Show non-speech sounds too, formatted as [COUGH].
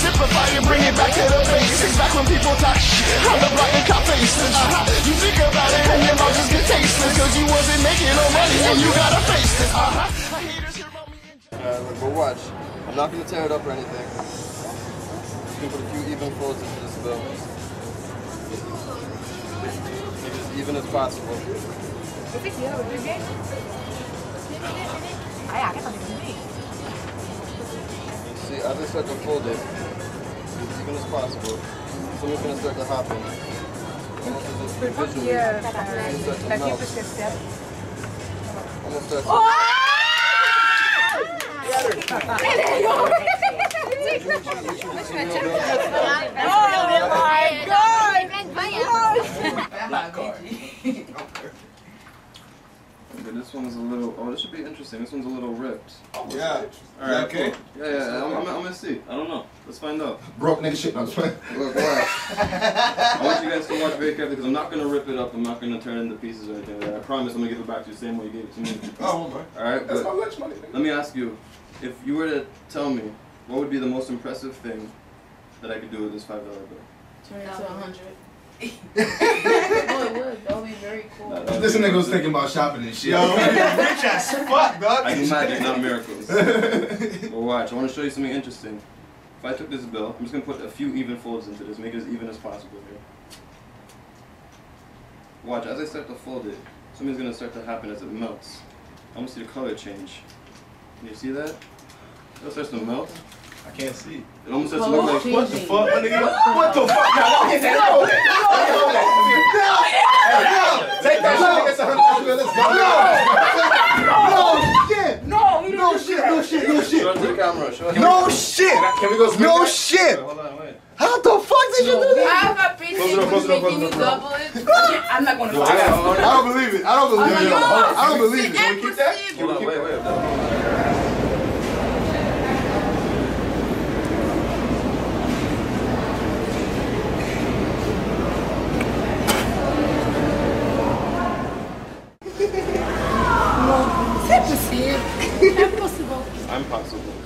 simplify and bring it back to the basics. Back when people talk shit on the block and cop faces. Uh-huh. You think about it and your mouth just get tasteless. Cause you wasn't making no money and you gotta face this. Uh-huh. Haters hear about me and Uh, but watch. I'm not gonna tear it up or anything. Just gonna put a few even folds into this bill. Make it as even as possible. You see, as I start to fold it, as even as possible, something's gonna start to happen. Almost as if visually, it's gonna start to melt. Almost start to Okay, this one's a little. Oh, this should be interesting. This one's a little ripped. Oh, Yeah. All right, okay? cool. Yeah, yeah. I'm, I'm, I'm gonna see. I don't know. Let's find out. Broke nigga shit. I'm just playing. Look, watch. [LAUGHS] I want you guys to watch very carefully because I'm not gonna rip it up. I'm not gonna turn it into pieces or anything like that. I promise I'm gonna give it back to you the same way you gave it to me. [LAUGHS] Oh, man. All right, That's but my lunch money. let me ask you, if you were to tell me what would be the most impressive thing that I could do with this five dollar bill. Turn it to a hundred. [LAUGHS] oh, it would. This would nigga was thinking about shopping and shit. Yo, rich as fuck, dog. I do magic, not miracles. But watch, I want to show you something interesting. If I took this bill, I'm just gonna put a few even folds into this, make it as even as possible here. Watch, as I start to fold it, something's gonna start to happen as it melts. I almost see the color change. Can you see that? It starts to melt. I can't see. It almost starts to look like What the fuck, nigga? What the fuck? Now, hold that. Hold that. Hold that. No. Take that shit, nigga. It's a hundred dollars. Let's go. No. No shit. No shit. No shit. No shit. Show it to the camera. Show. No shit. Can we go No that? shit. Hold on, wait. How the fuck did you do that? I appreciate Close it up, close you making you close it up. double it. I'm not gonna. I got I don't believe it. I don't believe it. I don't believe it. Can we keep that? Hold on, wait, wait. C'est possible. É possível. I'm possible.